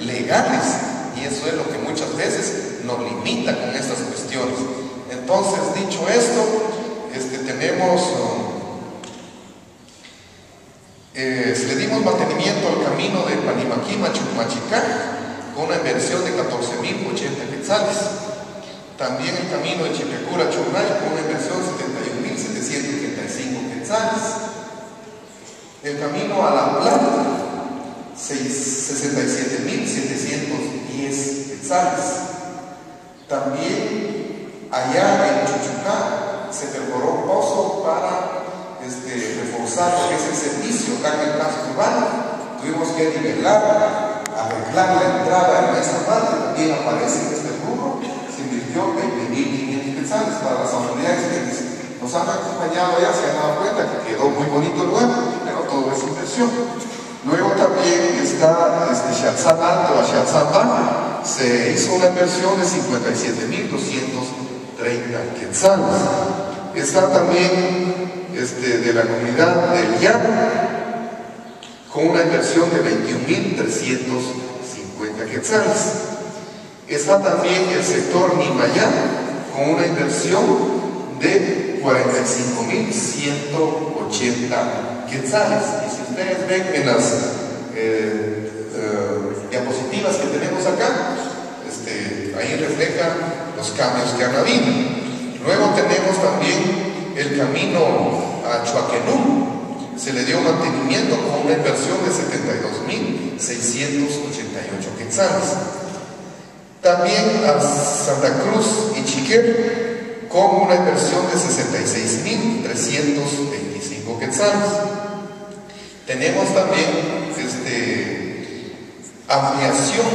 legales y eso es lo que muchas veces nos limita con estas cuestiones. Entonces, dicho esto, este, tenemos, eh, le dimos mantenimiento al camino de Panimaquima Chucmachicá con una inversión de 14.080 quetzales. También el camino de Chipecura Chumay con una inversión de 71.735 quetzales. El camino a La Plata, 67.710 quetzales. También allá en Chuchucá se perforó un pozo para este, reforzar lo que es el servicio acá en el casco urbano. Tuvimos que nivelar, arreglar la entrada en esa parte, también aparece en este rubro. Se invirtió 20.500 quetzales para las autoridades que nos han acompañado ya se han dado cuenta que quedó muy bonito el lugar, pero todo es inversión. Luego está este, se hizo una inversión de 57.230 quetzales. Está también este, de la comunidad del YAP con una inversión de 21.350 quetzales. Está también el sector Nimayá con una inversión de 45.180 quetzales. Y si ustedes ven en las eh, eh, diapositivas que tenemos acá, este, ahí reflejan los cambios que han habido. Luego tenemos también el camino a Chuaquenú, se le dio mantenimiento con una inversión de 72.688 quetzales. También a Santa Cruz y Chiquer con una inversión de 66.325 quetzales. Tenemos también ampliación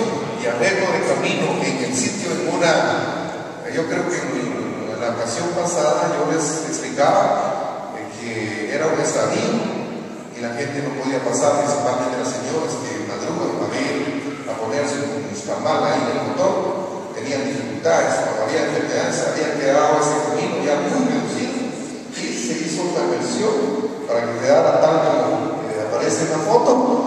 y arreglo de camino en el sitio en una, yo creo que en la ocasión pasada yo les explicaba eh, que era un estadio y la gente no podía pasar, principalmente las señoras que madrugan para ir a ponerse un escamal ahí en el motor, tenían dificultades, había enfermedades, habían quedado ese camino ya muy reducido y se hizo una versión para que quedara tal como eh, aparece en la foto